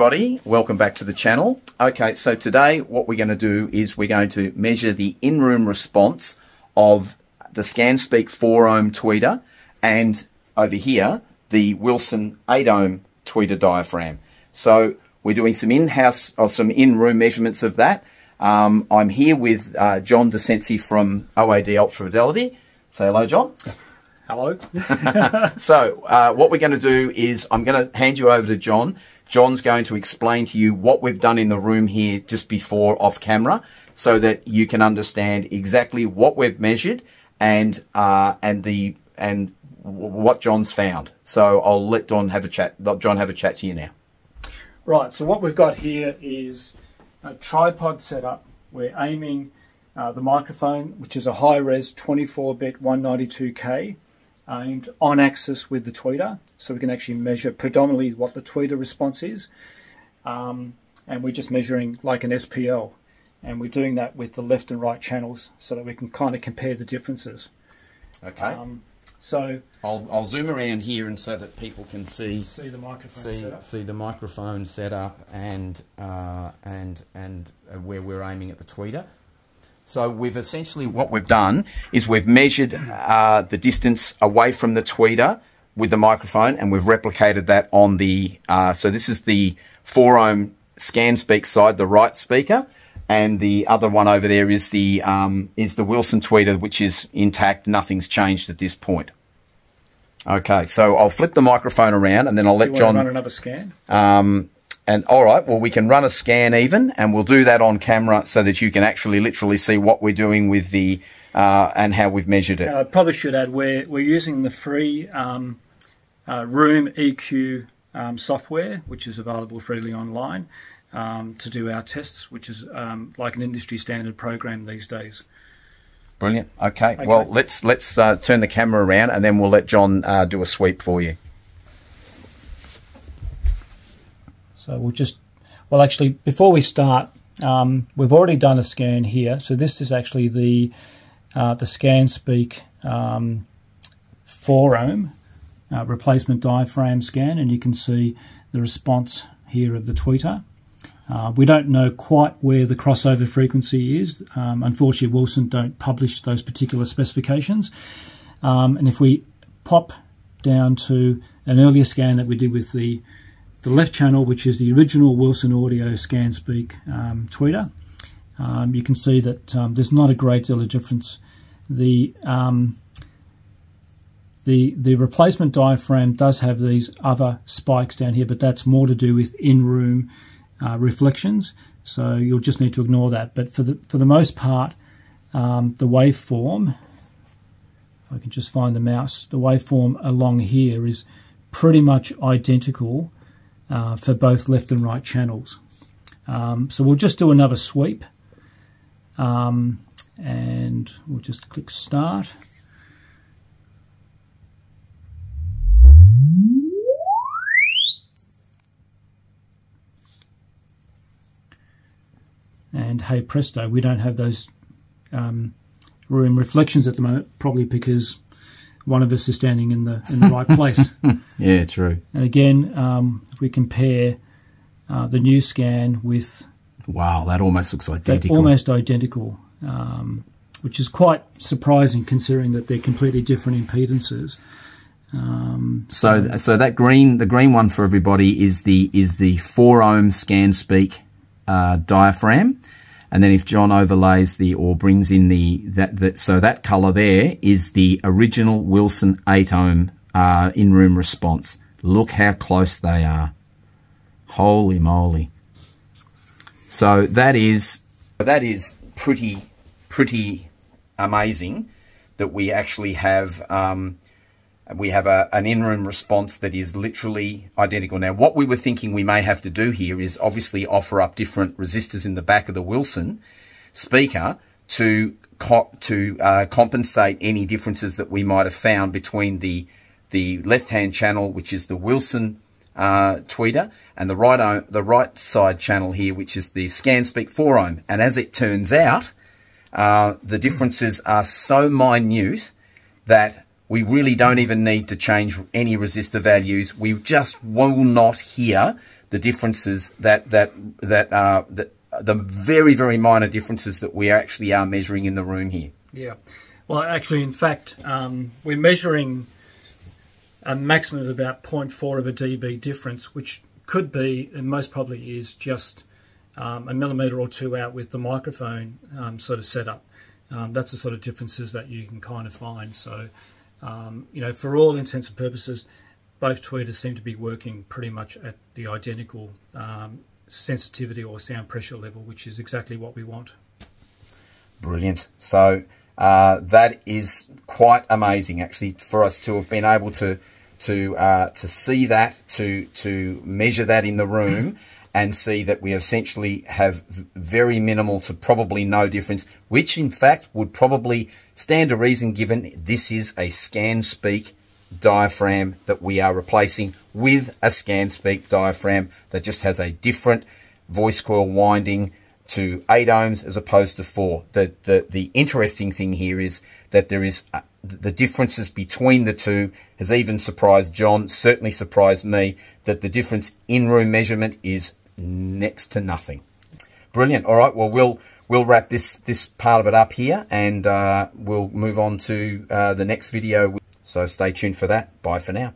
everybody. Welcome back to the channel. Okay, so today what we're going to do is we're going to measure the in-room response of the ScanSpeak 4 ohm tweeter and over here the Wilson 8 ohm tweeter diaphragm. So we're doing some in-house or some in-room measurements of that. Um, I'm here with uh, John DeCensi from OAD Ultra Fidelity. Say hello, John. Hello. so uh, what we're going to do is I'm going to hand you over to John. John's going to explain to you what we've done in the room here just before off camera so that you can understand exactly what we've measured and uh, and the and what John's found. So I'll let John have a chat. John have a chat to you now. Right. So what we've got here is a tripod setup. We're aiming uh, the microphone, which is a high-res 24-bit 192K aimed on axis with the tweeter so we can actually measure predominantly what the tweeter response is um, and we're just measuring like an SPL and we're doing that with the left and right channels so that we can kind of compare the differences. Okay. Um, so I'll, I'll zoom around here and so that people can see see the microphone see, setup. see the microphone setup and uh, and and where we're aiming at the tweeter. So we've essentially, what we've done is we've measured uh, the distance away from the tweeter with the microphone and we've replicated that on the, uh, so this is the 4 ohm ScanSpeak side, the right speaker, and the other one over there is the, um, is the Wilson tweeter, which is intact, nothing's changed at this point. Okay, so I'll flip the microphone around and then I'll let John run another scan. Um, and all right, well, we can run a scan even, and we'll do that on camera so that you can actually literally see what we're doing with the uh, and how we've measured it. I probably should add we're we're using the free um, uh, Room EQ um, software, which is available freely online, um, to do our tests, which is um, like an industry standard program these days. Brilliant. Okay. okay. Well, let's let's uh, turn the camera around, and then we'll let John uh, do a sweep for you. So we'll just, well, actually, before we start, um, we've already done a scan here. So this is actually the uh, the ScanSpeak um, 4 ohm uh, replacement diaphragm scan, and you can see the response here of the tweeter. Uh, we don't know quite where the crossover frequency is. Um, unfortunately, Wilson don't publish those particular specifications. Um, and if we pop down to an earlier scan that we did with the the left channel, which is the original Wilson Audio ScanSpeak um, tweeter, um, you can see that um, there's not a great deal of difference. The um, the the replacement diaphragm does have these other spikes down here, but that's more to do with in-room uh, reflections. So you'll just need to ignore that. But for the for the most part, um, the waveform, if I can just find the mouse, the waveform along here is pretty much identical uh, for both left and right channels. Um, so we'll just do another sweep um, and we'll just click start. And hey presto, we don't have those um, room reflections at the moment, probably because one of us is standing in the in the right place. yeah, true. And again, um, if we compare uh, the new scan with wow, that almost looks identical. Almost identical, um, which is quite surprising considering that they're completely different impedances. Um, so, so that green, the green one for everybody is the is the four ohm ScanSpeak uh, diaphragm, and then if John overlays the or brings in the that, that so that color there is the original Wilson 8 ohm uh, in-room response. Look how close they are. Holy moly. So that is that is pretty pretty amazing that we actually have um, we have a, an in-room response that is literally identical. Now, what we were thinking we may have to do here is obviously offer up different resistors in the back of the Wilson speaker to co to uh, compensate any differences that we might have found between the the left-hand channel, which is the Wilson uh, tweeter, and the right the right side channel here, which is the ScanSpeak 4 ohm. And as it turns out, uh, the differences are so minute that we really don't even need to change any resistor values. We just will not hear the differences that that that are that the very very minor differences that we actually are measuring in the room here. Yeah. Well, actually, in fact, um, we're measuring a maximum of about 0.4 of a dB difference, which could be, and most probably is, just um, a millimetre or two out with the microphone um, sort of setup. Um, that's the sort of differences that you can kind of find. So, um, you know, for all intents and purposes, both tweeters seem to be working pretty much at the identical um, sensitivity or sound pressure level, which is exactly what we want. Brilliant. So uh, that is quite amazing, actually, for us to have been able to to uh, to see that, to to measure that in the room, and see that we essentially have very minimal to probably no difference, which in fact would probably stand a reason given this is a ScanSpeak diaphragm that we are replacing with a ScanSpeak diaphragm that just has a different voice coil winding to 8 ohms as opposed to 4. The, the, the interesting thing here is that there is uh, the differences between the two has even surprised John, certainly surprised me, that the difference in room measurement is next to nothing. Brilliant. All right, well, we'll we'll wrap this, this part of it up here and uh, we'll move on to uh, the next video. So stay tuned for that. Bye for now.